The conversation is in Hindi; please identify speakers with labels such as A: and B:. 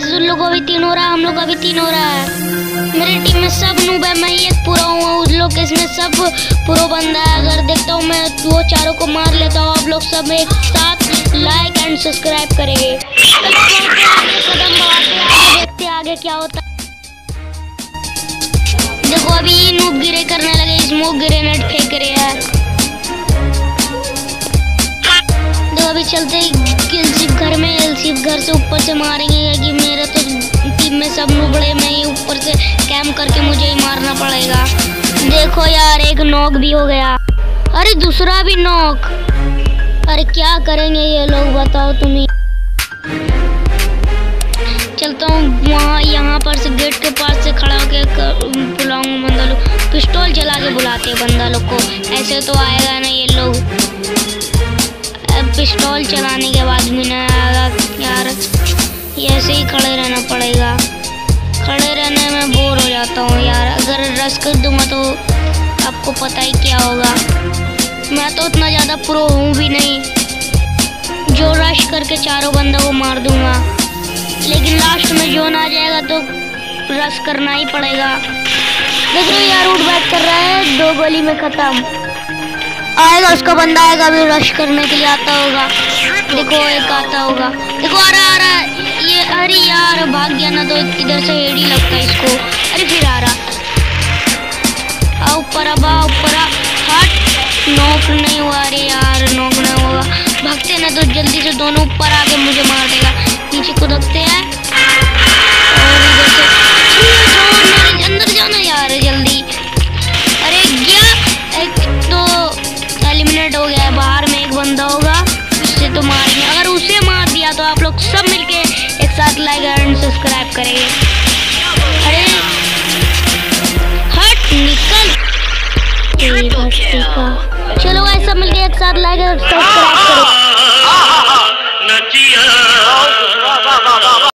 A: उन लोगों भी तीन हो रहा है, हम लोग का भी तीन हो रहा है। मेरी टीम में सब नूब है, मैं ही एक पूरा हूँ उस लोग के इसमें सब प्रो बंदा है। अगर देखता हूँ, मैं वो चारों को मार लेता हूँ, आप लोग सब एक साथ लाइक एंड सब्सक्राइब करेंगे। देखते आगे क्या होता देखो, अभी ये नूब गिरे करने लगे स्मोक ग्रेनेड फेंक रहे हैं। देखो, अभी चलते एलसिप घर से ऊपर से मारेंगे कि मेरे तो टीम में सब नुबड़े में ही ऊपर से कैम करके मुझे ही मारना पड़ेगा। देखो यार, एक नॉक भी हो गया। अरे दूसरा भी नॉक अरे क्या करेंगे ये लोग, बताओ तुम्हें। चलता हूँ वहाँ, यहाँ पर से गेट के पास से खड़ा होकर बुलाऊँगा बंदा लोग। पिस्टल चला के बुलाते हैं बंदा लोग को। ऐसे तो आएगा ना ये लोग। पिस्टल चलाने के बाद भी ना आएगा। ऐसे ही खड़े रहना पड़ेगा। खड़े रहने में बोर हो जाता हूँ यार। अगर रस कर दूँगा तो आपको पता ही क्या होगा। मैं तो उतना ज़्यादा प्रो हूँ भी नहीं। जो रश करके चारों बंदा को मार दूँगा। लेकिन लास्ट में जोन आ जाएगा तो रश करना ही पड़ेगा। देख रहे यार, उठ बैठ कर रहा है। दो गोली में खत्म। आएगा, उसका बंदा आएगा, अभी रश करने के लिए आता होगा। देखो, एक आता होगा। देखो, आ रहा अरे यार भाग गया ना तो इधर से ही लगता है इसको। अरे फिर आ रहा। आ, ऊपर अब ऊपर हट। नॉक नहीं हुआ, अरे यार, नॉक नहीं होगा भागते ना तो जल्दी से दोनों ऊपर आके मुझे मार देगा। नीचे हैं। अरे गया एक तो एलिमिनेट हो गया है, बाहर में एक बंदा होगा, उससे तो मारेंगे। अगर उसे मार दिया तो आप लोग सब साथ लाइक एंड सब्सक्राइब करेंगे। अरे हट निकल। चलो ऐसा मिलके एक साथ लाइक और सब्सक्राइब करो।